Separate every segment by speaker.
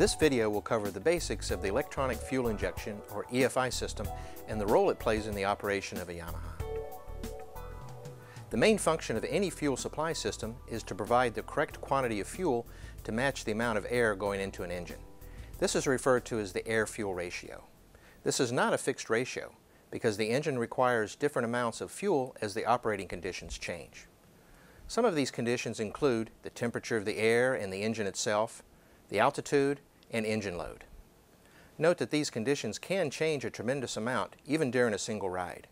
Speaker 1: This video will cover the basics of the electronic fuel injection or EFI system and the role it plays in the operation of a Yamaha. The main function of any fuel supply system is to provide the correct quantity of fuel to match the amount of air going into an engine. This is referred to as the air-fuel ratio. This is not a fixed ratio because the engine requires different amounts of fuel as the operating conditions change. Some of these conditions include the temperature of the air and the engine itself, the altitude, and engine load. Note that these conditions can change a tremendous amount even during a single ride.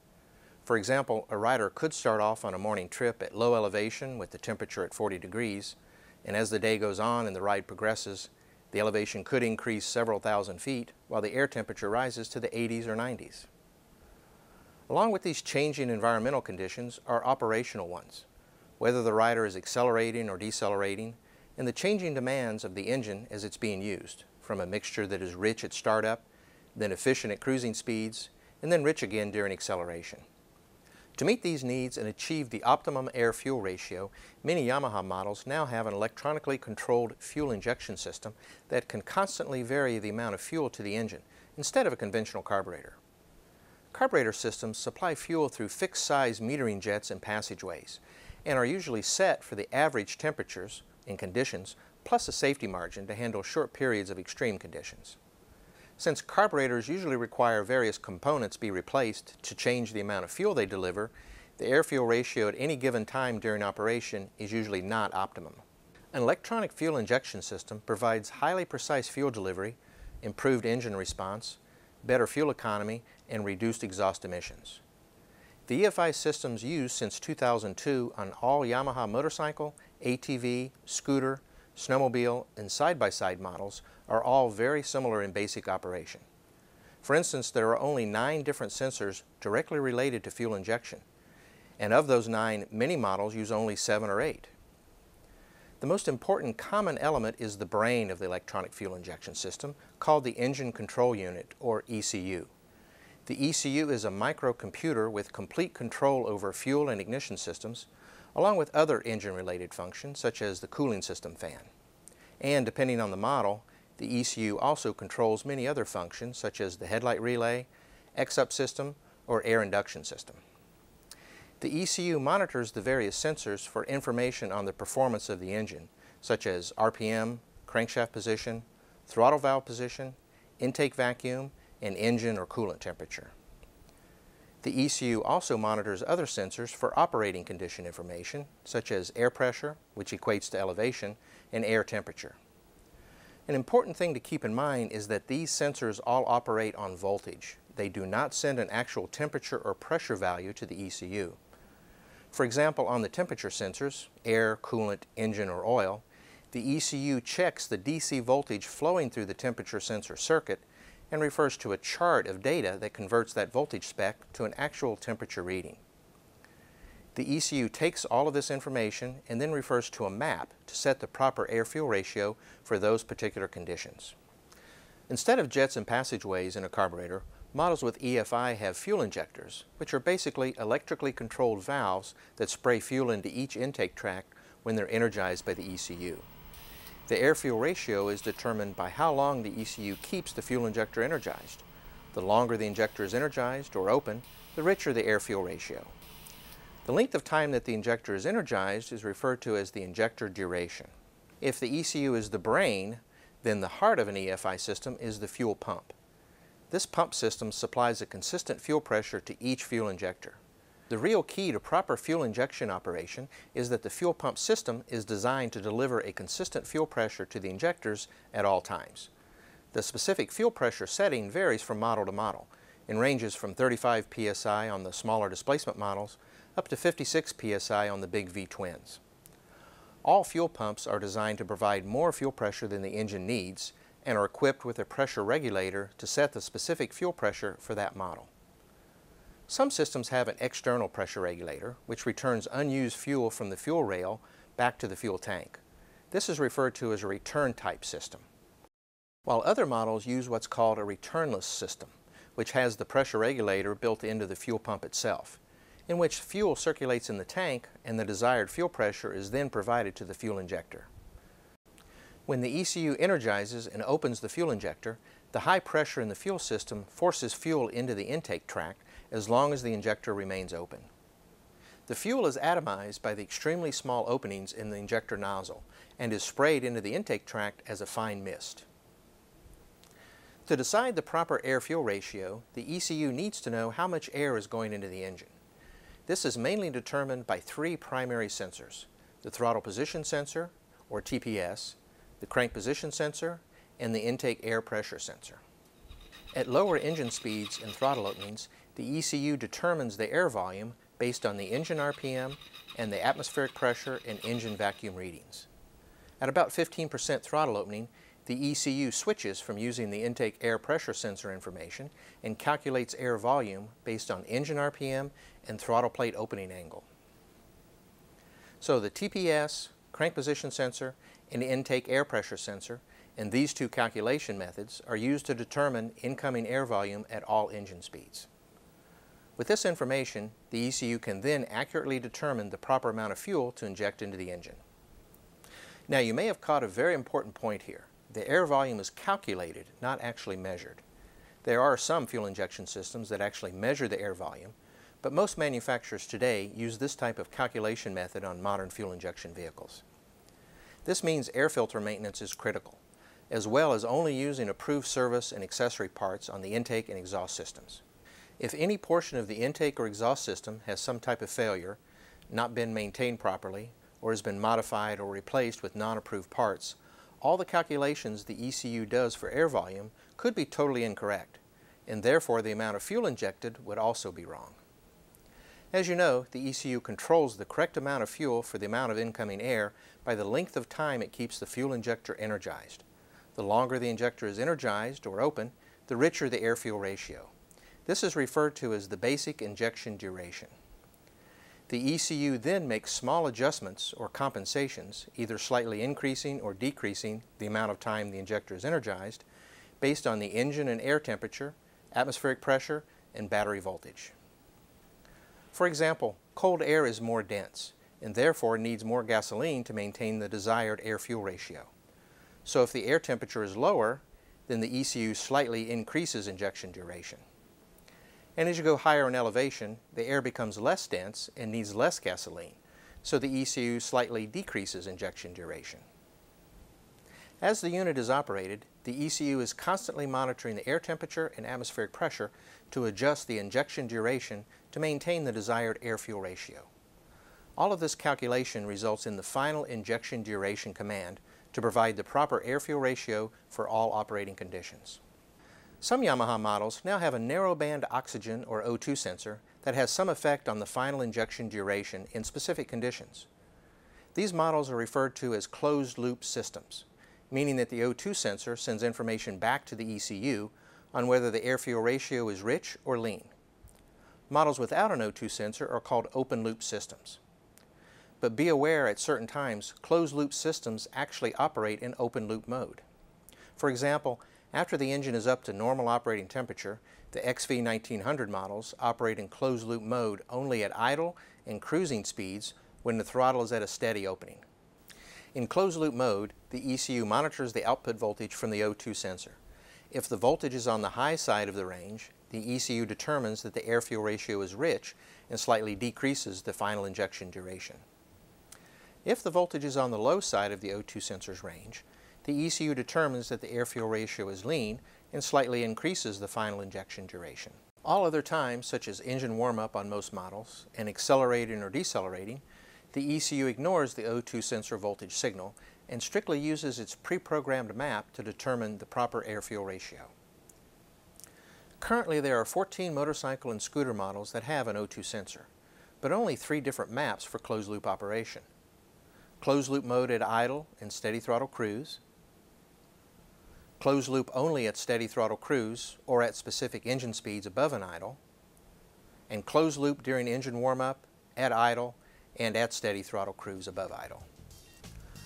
Speaker 1: For example, a rider could start off on a morning trip at low elevation with the temperature at 40 degrees, and as the day goes on and the ride progresses, the elevation could increase several thousand feet while the air temperature rises to the 80s or 90s. Along with these changing environmental conditions are operational ones, whether the rider is accelerating or decelerating, and the changing demands of the engine as it's being used, from a mixture that is rich at startup, then efficient at cruising speeds, and then rich again during acceleration. To meet these needs and achieve the optimum air-fuel ratio, many Yamaha models now have an electronically controlled fuel injection system that can constantly vary the amount of fuel to the engine instead of a conventional carburetor. Carburetor systems supply fuel through fixed size metering jets and passageways and are usually set for the average temperatures and conditions plus a safety margin to handle short periods of extreme conditions. Since carburetors usually require various components be replaced to change the amount of fuel they deliver, the air-fuel ratio at any given time during operation is usually not optimum. An electronic fuel injection system provides highly precise fuel delivery, improved engine response, better fuel economy, and reduced exhaust emissions. The EFI systems used since 2002 on all Yamaha motorcycle, ATV, scooter, snowmobile, and side-by-side -side models are all very similar in basic operation. For instance, there are only nine different sensors directly related to fuel injection, and of those nine, many models use only seven or eight. The most important common element is the brain of the electronic fuel injection system, called the Engine Control Unit, or ECU. The ECU is a microcomputer with complete control over fuel and ignition systems, along with other engine-related functions such as the cooling system fan. And depending on the model, the ECU also controls many other functions such as the headlight relay, EXUP system, or air induction system. The ECU monitors the various sensors for information on the performance of the engine, such as RPM, crankshaft position, throttle valve position, intake vacuum, and engine or coolant temperature. The ECU also monitors other sensors for operating condition information, such as air pressure, which equates to elevation, and air temperature. An important thing to keep in mind is that these sensors all operate on voltage. They do not send an actual temperature or pressure value to the ECU. For example, on the temperature sensors, air, coolant, engine, or oil, the ECU checks the DC voltage flowing through the temperature sensor circuit and refers to a chart of data that converts that voltage spec to an actual temperature reading. The ECU takes all of this information and then refers to a map to set the proper air-fuel ratio for those particular conditions. Instead of jets and passageways in a carburetor, models with EFI have fuel injectors, which are basically electrically controlled valves that spray fuel into each intake tract when they're energized by the ECU. The air-fuel ratio is determined by how long the ECU keeps the fuel injector energized. The longer the injector is energized or open, the richer the air-fuel ratio. The length of time that the injector is energized is referred to as the injector duration. If the ECU is the brain, then the heart of an EFI system is the fuel pump. This pump system supplies a consistent fuel pressure to each fuel injector. The real key to proper fuel injection operation is that the fuel pump system is designed to deliver a consistent fuel pressure to the injectors at all times. The specific fuel pressure setting varies from model to model and ranges from 35 psi on the smaller displacement models up to 56 psi on the big V-twins. All fuel pumps are designed to provide more fuel pressure than the engine needs and are equipped with a pressure regulator to set the specific fuel pressure for that model. Some systems have an external pressure regulator, which returns unused fuel from the fuel rail back to the fuel tank. This is referred to as a return type system. While other models use what's called a returnless system, which has the pressure regulator built into the fuel pump itself in which fuel circulates in the tank and the desired fuel pressure is then provided to the fuel injector. When the ECU energizes and opens the fuel injector, the high pressure in the fuel system forces fuel into the intake tract as long as the injector remains open. The fuel is atomized by the extremely small openings in the injector nozzle and is sprayed into the intake tract as a fine mist. To decide the proper air-fuel ratio, the ECU needs to know how much air is going into the engine. This is mainly determined by three primary sensors, the throttle position sensor, or TPS, the crank position sensor, and the intake air pressure sensor. At lower engine speeds and throttle openings, the ECU determines the air volume based on the engine RPM and the atmospheric pressure and engine vacuum readings. At about 15% throttle opening, the ECU switches from using the intake air pressure sensor information and calculates air volume based on engine RPM and throttle plate opening angle. So the TPS, crank position sensor, and intake air pressure sensor and these two calculation methods are used to determine incoming air volume at all engine speeds. With this information, the ECU can then accurately determine the proper amount of fuel to inject into the engine. Now you may have caught a very important point here. The air volume is calculated, not actually measured. There are some fuel injection systems that actually measure the air volume, but most manufacturers today use this type of calculation method on modern fuel injection vehicles. This means air filter maintenance is critical as well as only using approved service and accessory parts on the intake and exhaust systems. If any portion of the intake or exhaust system has some type of failure, not been maintained properly, or has been modified or replaced with non-approved parts, all the calculations the ECU does for air volume could be totally incorrect, and therefore the amount of fuel injected would also be wrong. As you know, the ECU controls the correct amount of fuel for the amount of incoming air by the length of time it keeps the fuel injector energized. The longer the injector is energized or open, the richer the air-fuel ratio. This is referred to as the basic injection duration. The ECU then makes small adjustments or compensations, either slightly increasing or decreasing the amount of time the injector is energized, based on the engine and air temperature, atmospheric pressure, and battery voltage. For example, cold air is more dense and therefore needs more gasoline to maintain the desired air-fuel ratio. So if the air temperature is lower, then the ECU slightly increases injection duration. And as you go higher in elevation, the air becomes less dense and needs less gasoline, so the ECU slightly decreases injection duration. As the unit is operated, the ECU is constantly monitoring the air temperature and atmospheric pressure to adjust the injection duration to maintain the desired air-fuel ratio. All of this calculation results in the final injection duration command to provide the proper air-fuel ratio for all operating conditions. Some Yamaha models now have a narrowband oxygen or O2 sensor that has some effect on the final injection duration in specific conditions. These models are referred to as closed-loop systems, meaning that the O2 sensor sends information back to the ECU on whether the air-fuel ratio is rich or lean. Models without an O2 sensor are called open-loop systems. But be aware at certain times, closed-loop systems actually operate in open-loop mode. For example, after the engine is up to normal operating temperature, the XV1900 models operate in closed-loop mode only at idle and cruising speeds when the throttle is at a steady opening. In closed-loop mode, the ECU monitors the output voltage from the O2 sensor. If the voltage is on the high side of the range, the ECU determines that the air-fuel ratio is rich and slightly decreases the final injection duration. If the voltage is on the low side of the O2 sensor's range, the ECU determines that the air-fuel ratio is lean and slightly increases the final injection duration. All other times, such as engine warm-up on most models and accelerating or decelerating, the ECU ignores the O2 sensor voltage signal and strictly uses its pre-programmed map to determine the proper air-fuel ratio. Currently there are 14 motorcycle and scooter models that have an O2 sensor, but only three different maps for closed-loop operation closed loop mode at idle and steady throttle cruise, closed loop only at steady throttle cruise or at specific engine speeds above an idle, and closed loop during engine warm-up, at idle, and at steady throttle cruise above idle.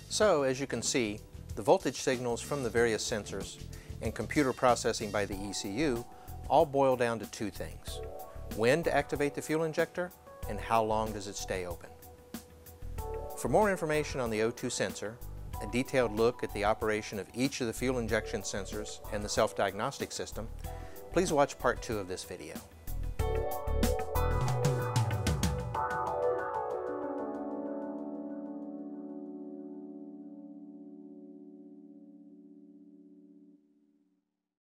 Speaker 1: So, as you can see, the voltage signals from the various sensors and computer processing by the ECU all boil down to two things. When to activate the fuel injector and how long does it stay open. For more information on the O2 sensor a detailed look at the operation of each of the fuel injection sensors and the self-diagnostic system, please watch part two of this video.